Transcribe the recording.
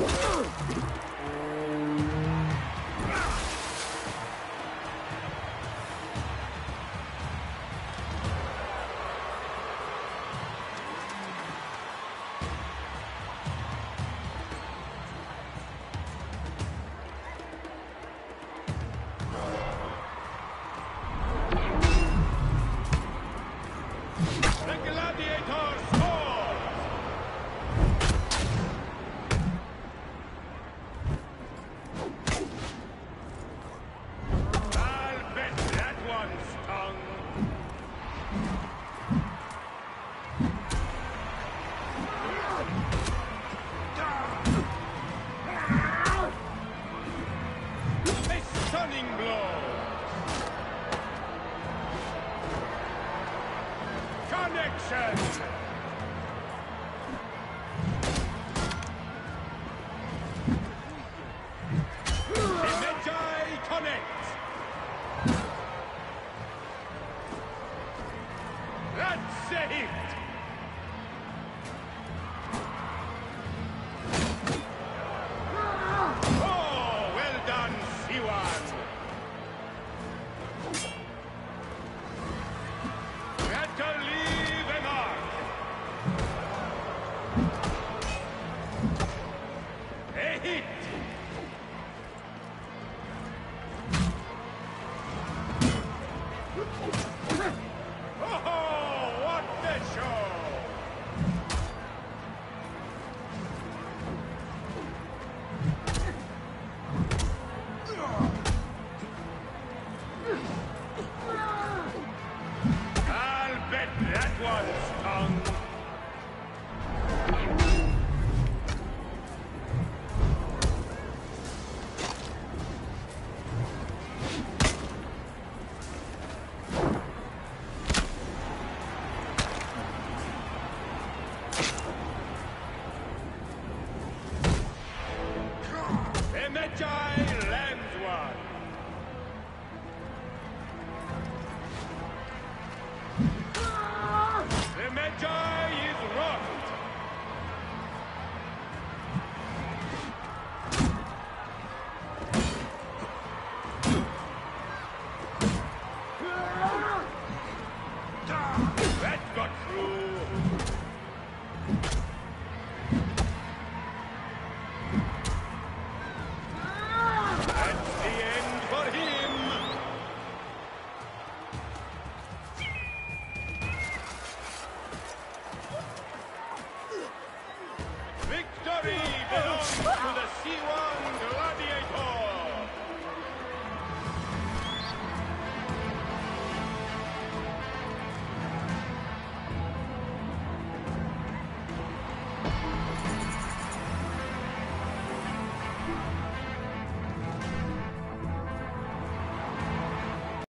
Ugh! Destruction! Magi! you Iwa.